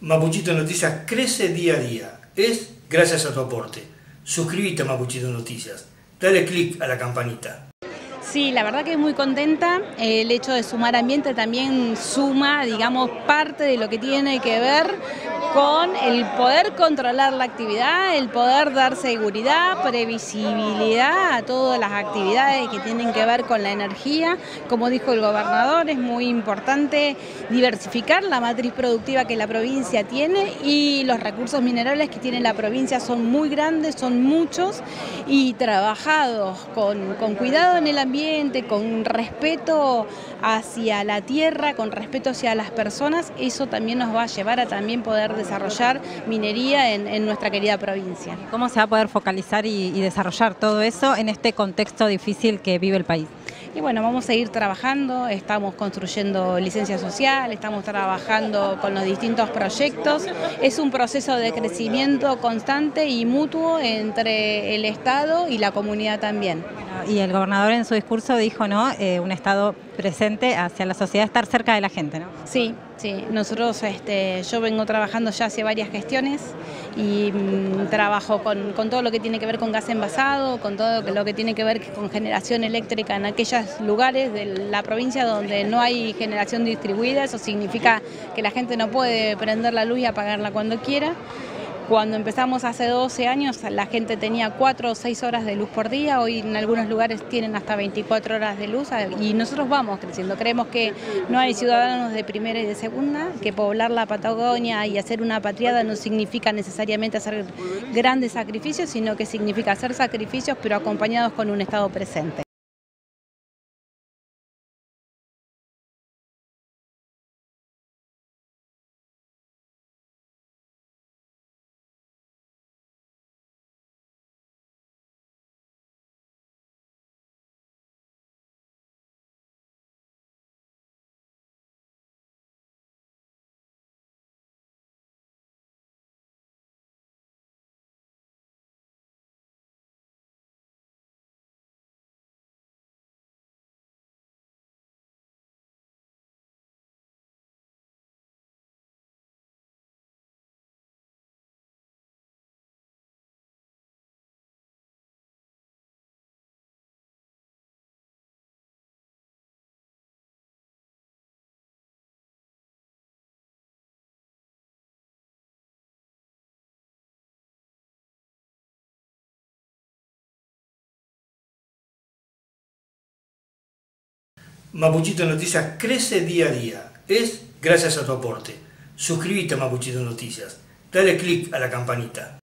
Mapuchito Noticias crece día a día. Es gracias a tu aporte. Suscríbete a Mapuchito Noticias. Dale click a la campanita. Sí, la verdad que muy contenta. El hecho de sumar ambiente también suma, digamos, parte de lo que tiene que ver con el poder controlar la actividad, el poder dar seguridad, previsibilidad a todas las actividades que tienen que ver con la energía. Como dijo el gobernador, es muy importante diversificar la matriz productiva que la provincia tiene y los recursos minerales que tiene la provincia son muy grandes, son muchos y trabajados con, con cuidado en el ambiente, con respeto hacia la tierra, con respeto hacia las personas, eso también nos va a llevar a también poder desarrollar minería en, nuestra querida provincia. ¿Cómo se va a poder focalizar y, desarrollar todo eso en este contexto difícil que vive el país? Y bueno, vamos a seguir trabajando, estamos construyendo licencia social, estamos trabajando con los distintos proyectos. Es un proceso de crecimiento constante y mutuo entre el Estado y la comunidad también. Y el gobernador en su discurso dijo, ¿no? Eh, un Estado presente hacia la sociedad, estar cerca de la gente, ¿no? Sí, sí. Nosotros, este, yo vengo trabajando ya hace varias gestiones y mm, trabajo con, todo lo que tiene que ver con gas envasado, con todo lo que tiene que ver con generación eléctrica en aquellos lugares de la provincia donde no hay generación distribuida. Eso significa que la gente no puede prender la luz y apagarla cuando quiera. Cuando empezamos hace 12 años la gente tenía 4 o 6 horas de luz por día, hoy en algunos lugares tienen hasta 24 horas de luz y nosotros vamos creciendo. Creemos que no hay ciudadanos de primera y de segunda, que poblar la Patagonia y hacer una patriada no significa necesariamente hacer grandes sacrificios, sino que significa hacer sacrificios pero acompañados con un Estado presente. Mapuchito Noticias crece día a día. Es gracias a tu aporte. Suscríbete a Mapuchito Noticias. Dale click a la campanita.